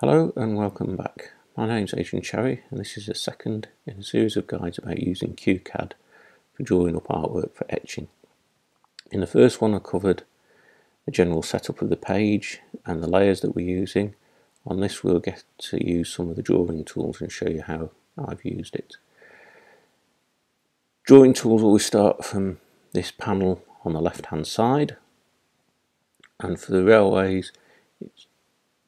Hello and welcome back. My name is Adrian Cherry and this is the second in a series of guides about using QCAD for drawing up artwork for etching. In the first one I covered the general setup of the page and the layers that we're using. On this we'll get to use some of the drawing tools and show you how I've used it. Drawing tools always start from this panel on the left hand side and for the railways it's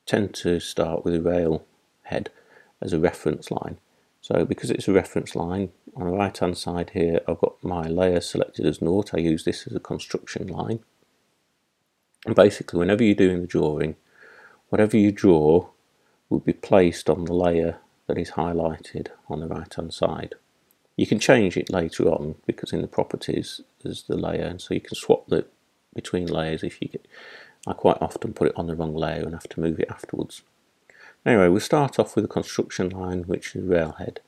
tend to start with a rail head as a reference line. So because it's a reference line, on the right hand side here I've got my layer selected as naught, I use this as a construction line. And basically whenever you're doing the drawing, whatever you draw will be placed on the layer that is highlighted on the right hand side. You can change it later on because in the properties there's the layer and so you can swap the between layers if you get I quite often put it on the wrong layer and have to move it afterwards. Anyway, we'll start off with a construction line which is railhead.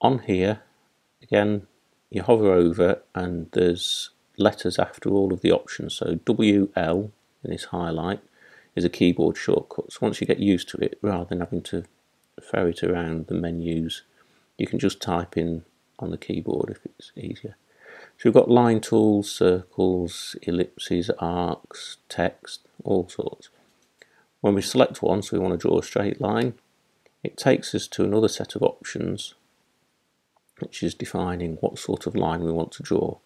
On here, again, you hover over and there's letters after all of the options. So WL in this highlight is a keyboard shortcut. So once you get used to it, rather than having to ferret around the menus, you can just type in on the keyboard if it's easier. So we've got line tools, circles, ellipses, arcs, text, all sorts. When we select one, so we want to draw a straight line, it takes us to another set of options which is defining what sort of line we want to draw.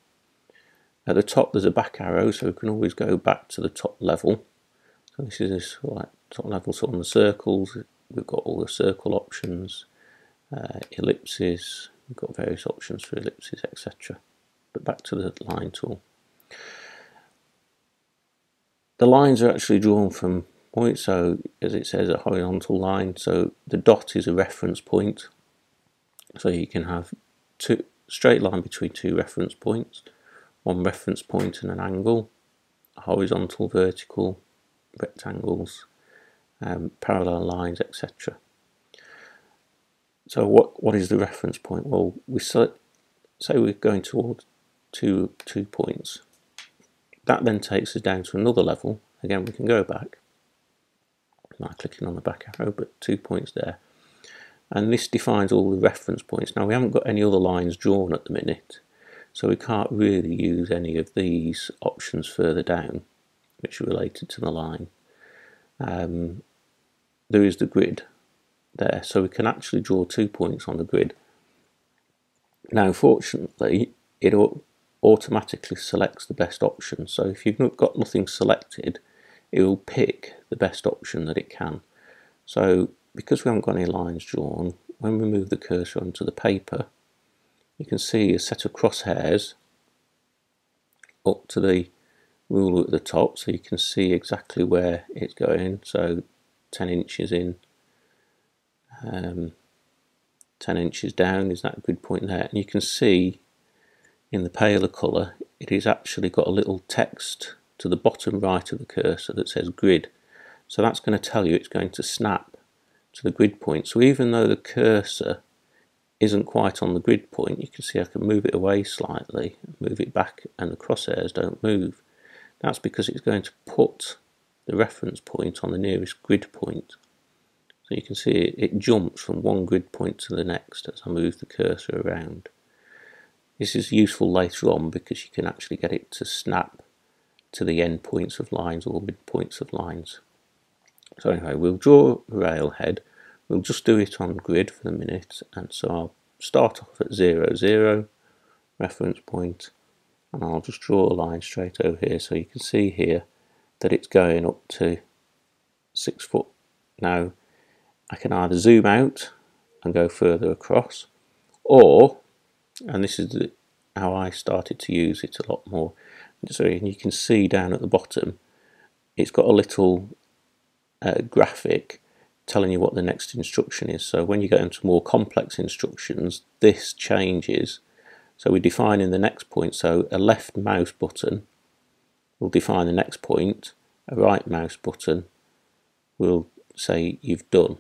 At the top there's a back arrow so we can always go back to the top level. So this is this like top level so on the circles we've got all the circle options, uh, ellipses, we've got various options for ellipses etc but back to the line tool. The lines are actually drawn from points, so as it says, a horizontal line. So the dot is a reference point. So you can have two straight line between two reference points, one reference point and an angle, horizontal, vertical, rectangles, um, parallel lines, etc. So what what is the reference point? Well, we say we're going towards two, two points. That then takes us down to another level. Again, we can go back by clicking on the back arrow, but two points there. And this defines all the reference points. Now, we haven't got any other lines drawn at the minute, so we can't really use any of these options further down, which are related to the line. Um, there is the grid there, so we can actually draw two points on the grid. Now, fortunately, it automatically selects the best option. So if you've got nothing selected, it will pick the best option that it can. So because we haven't got any lines drawn, when we move the cursor onto the paper, you can see a set of crosshairs up to the ruler at the top so you can see exactly where it's going. So 10 inches in, um, 10 inches down is that a good point there. And you can see in the paler colour, it is actually got a little text to the bottom right of the cursor that says grid. So that's going to tell you it's going to snap to the grid point. So even though the cursor isn't quite on the grid point, you can see I can move it away slightly, move it back, and the crosshairs don't move. That's because it's going to put the reference point on the nearest grid point. So you can see it, it jumps from one grid point to the next as I move the cursor around. This is useful later on because you can actually get it to snap to the end points of lines or midpoints of lines. So anyway, we'll draw a railhead. We'll just do it on grid for the minute. And so I'll start off at 0, 0, reference point, and I'll just draw a line straight over here. So you can see here that it's going up to 6 foot. Now, I can either zoom out and go further across, or and this is the, how I started to use it a lot more. So you can see down at the bottom, it's got a little uh, graphic telling you what the next instruction is. So when you get into more complex instructions, this changes. So we define in the next point, so a left mouse button will define the next point, a right mouse button will say you've done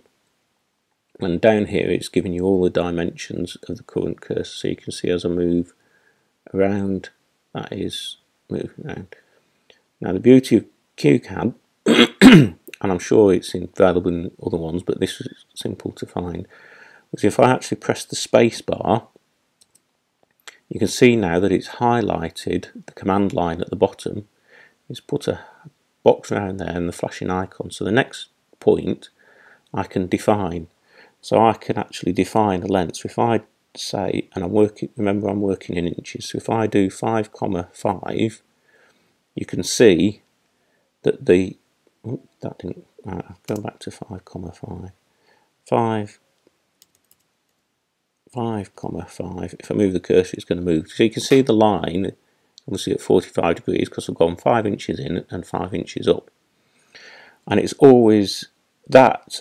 and down here it's giving you all the dimensions of the current cursor so you can see as I move around that is moving around. Now the beauty of QCAD and I'm sure it's available in other ones, but this is simple to find, was if I actually press the space bar, you can see now that it's highlighted the command line at the bottom. It's put a box around there and the flashing icon. So the next point I can define. So I can actually define a length. So if I say, and I'm working, remember I'm working in inches, so if I do 5 comma 5, you can see that the, oh, that didn't, uh, go back to 5 comma 5, 5 5 comma 5 if I move the cursor it's going to move. So you can see the line obviously at 45 degrees because I've gone 5 inches in and 5 inches up. And it's always that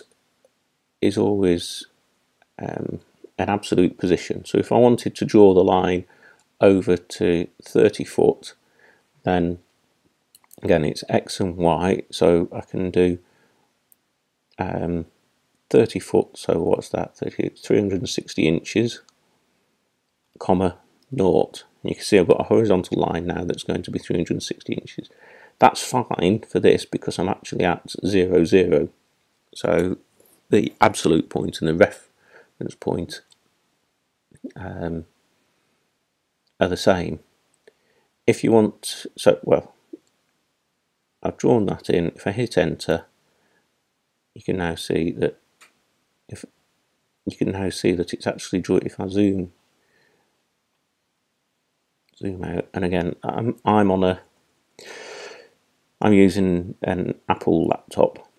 is always um, an absolute position so if I wanted to draw the line over to 30 foot then again it's X and Y so I can do um, 30 foot, so what's that? 30, 360 inches, comma, naught. You can see I've got a horizontal line now that's going to be 360 inches. That's fine for this because I'm actually at 0, 0. So the absolute point and the reference point um, are the same. If you want, so well, I've drawn that in. If I hit enter, you can now see that if you can now see that it's actually drawn if I zoom zoom out and again I'm, I'm on a I'm using an Apple laptop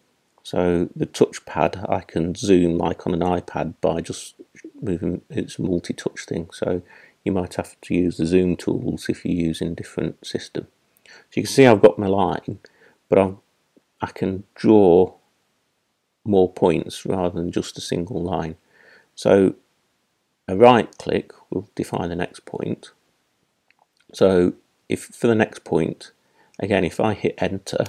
so the touchpad I can zoom like on an iPad by just moving it's a multi-touch thing so you might have to use the zoom tools if you're using different system so you can see I've got my line but I'm, I can draw more points rather than just a single line. So a right click will define the next point. So if for the next point, again, if I hit enter,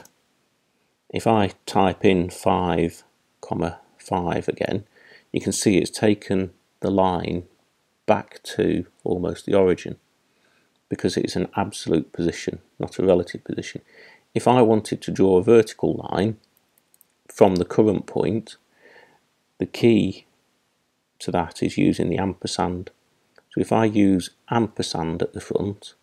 if I type in 5 comma 5 again, you can see it's taken the line back to almost the origin because it's an absolute position, not a relative position. If I wanted to draw a vertical line, from the current point, the key to that is using the ampersand. So if I use ampersand at the front,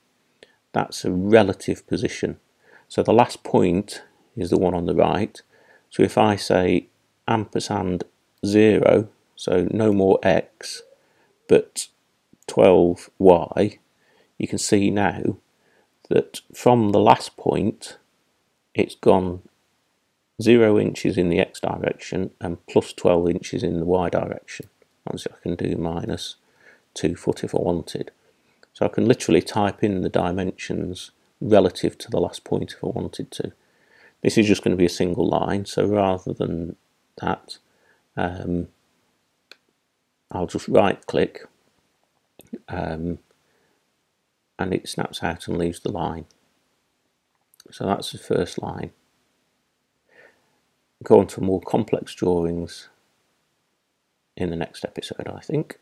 that's a relative position. So the last point is the one on the right. So if I say ampersand 0, so no more x, but 12y, you can see now that from the last point, it's gone 0 inches in the x direction and plus 12 inches in the y direction. Obviously I can do minus 2 foot if I wanted. So I can literally type in the dimensions relative to the last point if I wanted to. This is just going to be a single line, so rather than that, um, I'll just right click um, and it snaps out and leaves the line. So that's the first line go on to more complex drawings in the next episode, I think.